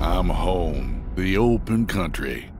I'm home, the open country.